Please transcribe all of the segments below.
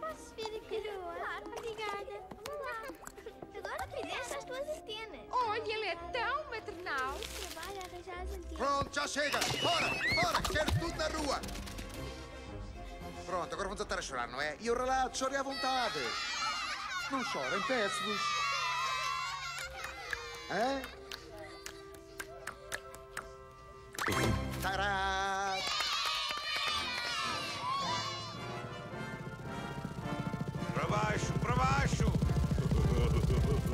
Posso vir aqui? Claro, obrigada. Pronto, já chega! Fora! Fora! Quero tudo na rua! Pronto, agora vão desatar a chorar, não é? E eu relato, chorem à vontade! Não chorem, peço-vos! Hã? Tará! Para baixo, para baixo!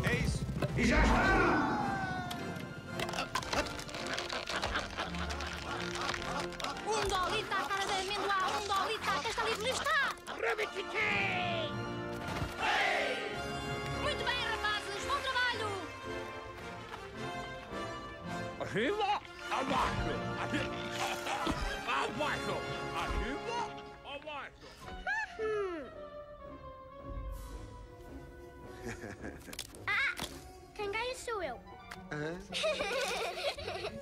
É isso! E já está! Está. Muito bem, rapazes, bom trabalho. Arriba, abaixo! Abaixo! Arriba, abaixo! Ah, quem ganha sou eu. Hã?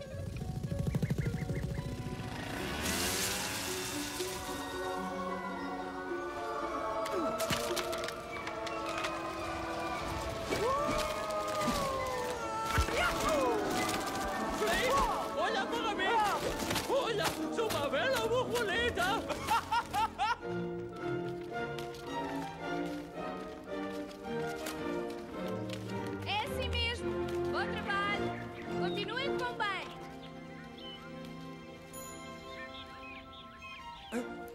Olha para mim! Olha! Uma bela borboleta! É assim mesmo! Bom trabalho! Continuem com bem! Ah,